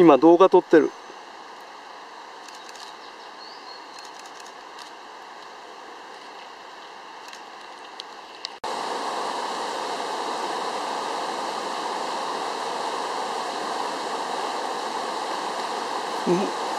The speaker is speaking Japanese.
今動画撮ってる。うん。